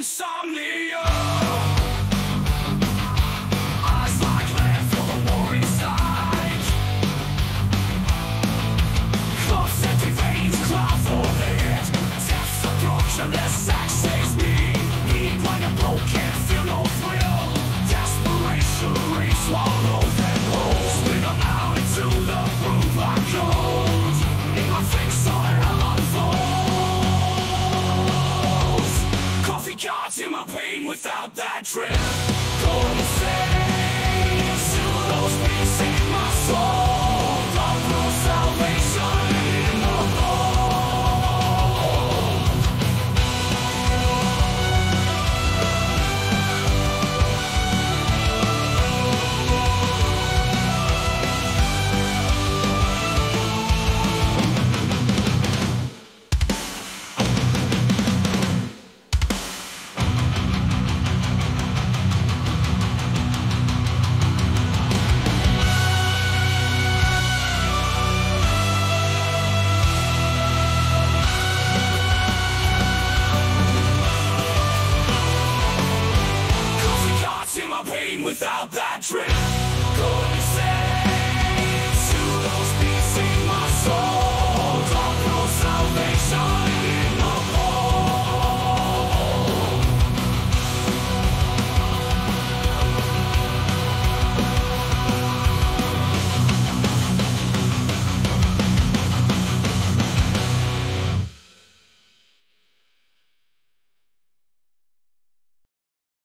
insomnia without that trip. without that.